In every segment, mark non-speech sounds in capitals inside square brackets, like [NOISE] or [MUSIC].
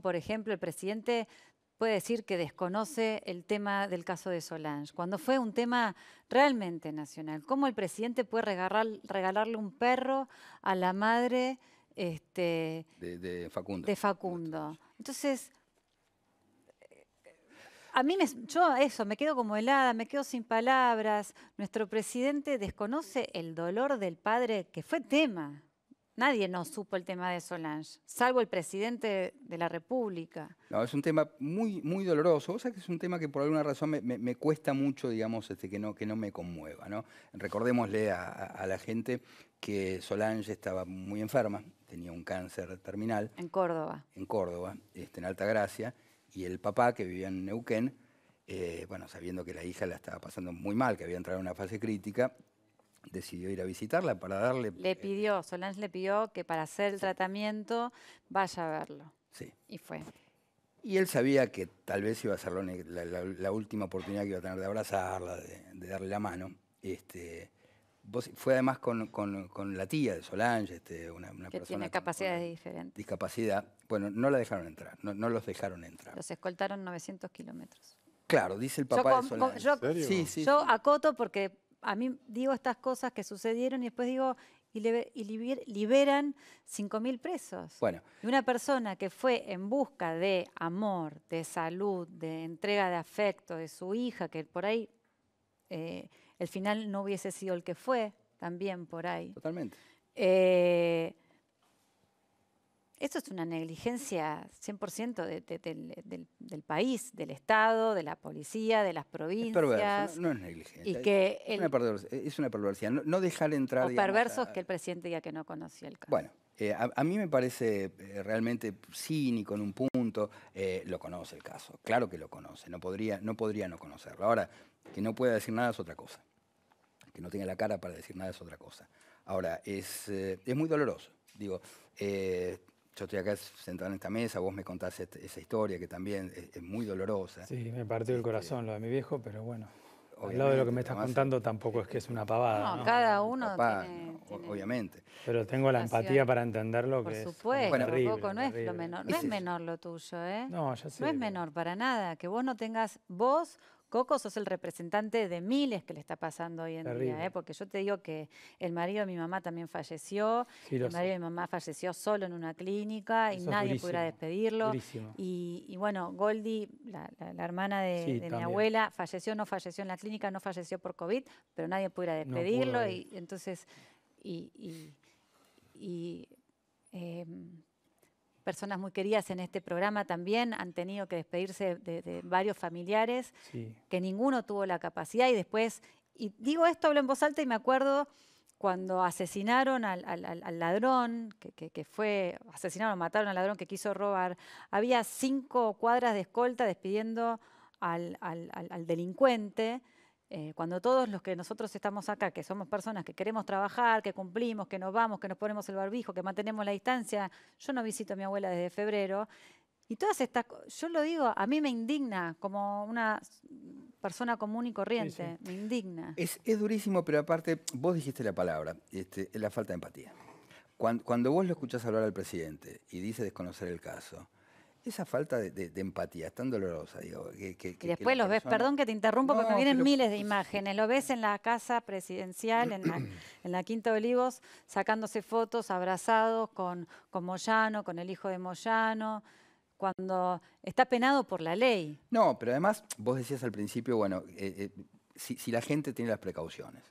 por ejemplo, el presidente puede decir que desconoce el tema del caso de Solange, cuando fue un tema realmente nacional. ¿Cómo el presidente puede regalarle un perro a la madre este, de, Facundo. de Facundo? Entonces, a mí, me, yo eso, me quedo como helada, me quedo sin palabras. Nuestro presidente desconoce el dolor del padre, que fue tema. Nadie no supo el tema de Solange, salvo el presidente de la República. No, es un tema muy, muy doloroso. O sea que es un tema que por alguna razón me, cuesta mucho, digamos, este, que, no, que no me conmueva. ¿no? Recordémosle a, la gente que Solange estaba muy enferma, tenía un cáncer terminal. En Córdoba. En Córdoba, este, en Alta Gracia y el papá, que vivía en Neuquén, eh, bueno, sabiendo que la hija la estaba pasando muy mal, que había entrado en una fase crítica, decidió ir a visitarla para darle... Le eh, pidió, Solange le pidió que para hacer el tratamiento vaya a verlo. Sí. Y fue. Y él sabía que tal vez iba a ser la, última oportunidad que iba a tener de abrazarla, de, darle la mano. Este, fue además con, la tía de Solange, este, una, una que tiene capacidades diferentes. Discapacidad. Bueno, no la dejaron entrar, no, los dejaron entrar. Los escoltaron 900 kilómetros. Claro, dice el papá de Solange. Yo, sí, sí, yo acoto porque a mí digo estas cosas que sucedieron y después digo, y, liberan 5.000 presos. Bueno. Y una persona que fue en busca de amor, de salud, de entrega de afecto de su hija, que por ahí eh, el final no hubiese sido el que fue, también por ahí. Totalmente. Eh, esto es una negligencia 100% del, país, del Estado, de la policía, de las provincias. Es perverso, no, es negligencia. es, una perversidad, No, dejar entrar... O perversos que el presidente diga que no conocía el caso. Bueno, eh, a, mí me parece eh, realmente cínico en un punto. Eh, lo conoce el caso, claro que lo conoce, no podría, no podría no conocerlo. Ahora, que no pueda decir nada es otra cosa. Que no tenga la cara para decir nada es otra cosa. Ahora, es, es muy doloroso. Digo, yo estoy acá sentado en esta mesa, vos me contás este, esa historia que también es, muy dolorosa. Sí, me partió el este, corazón lo de mi viejo, pero bueno. Al lado de lo que me estás contando tampoco es que es una pavada. No, cada uno tiene, Obviamente. Pero tengo la empatía para entenderlo Por que supuesto, es tampoco no es lo menor. No es menor lo tuyo, ¿eh? No, ya sé. No es menor para nada. Que vos no tengas, vos Coco, sos el representante de miles que le está pasando hoy en día, ¿eh? porque yo te digo que el marido de mi mamá también falleció, el marido de mi mamá falleció solo en una clínica y nadie pudiera despedirlo. Y, bueno, Goldie, la, hermana de, mi abuela, falleció, no falleció en la clínica, no falleció por COVID, pero nadie pudiera despedirlo. y entonces, y, em, personas muy queridas en este programa también han tenido que despedirse de, varios familiares, que ninguno tuvo la capacidad y después, y digo esto, hablo en voz alta y me acuerdo cuando asesinaron al, ladrón, que, fue, asesinaron mataron al ladrón que quiso robar, había cinco cuadras de escolta despidiendo al, delincuente. Eh, cuando todos los que nosotros estamos acá, que somos personas que queremos trabajar, que cumplimos, que nos vamos, que nos ponemos el barbijo, que mantenemos la distancia, yo no visito a mi abuela desde febrero, y todas estas, yo lo digo, a mí me indigna como una persona común y corriente, me indigna. Es, durísimo, pero aparte, vos dijiste la palabra, este, la falta de empatía. Cuando, cuando vos lo escuchás hablar al presidente y dice desconocer el caso, esa falta de, empatía es tan dolorosa, digo. Que, y después lo ves, perdón que te interrumpo, porque me vienen miles de imágenes. Lo ves en la casa presidencial, en la, [CLEARS THROAT] en la Quinta de Olivos, sacándose fotos, abrazados con, con Moyano, con el hijo de Moyano, cuando está penado por la ley. No, pero además, vos decías al principio, bueno, eh, eh, si, la gente tiene las precauciones.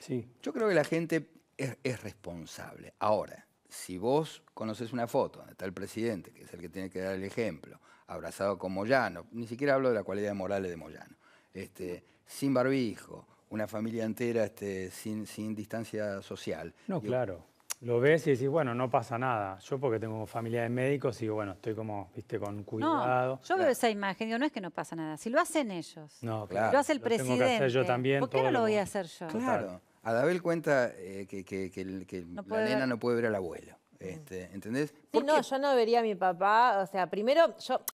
Sí. Yo creo que la gente es, es responsable. Ahora, si vos conoces una foto donde está el presidente, que es el que tiene que dar el ejemplo, abrazado con Moyano, ni siquiera hablo de la cualidad moral de Moyano, este, sin barbijo, una familia entera este, sin, sin distancia social. No, claro. Lo ves y decís, bueno, no pasa nada. Yo porque tengo familia de médicos, digo, bueno, estoy como, viste, con cuidado. No, yo veo esa imagen, digo, no es que no pasa nada. Si lo hacen ellos, no, claro. lo hace el presidente, yo también, ¿por qué no lo voy a hacer yo? Claro. Adabel cuenta eh, que, que, la nena no puede ver al abuelo. Este, ¿Entendés? Sí, no, yo no vería a mi papá, o sea, primero, yo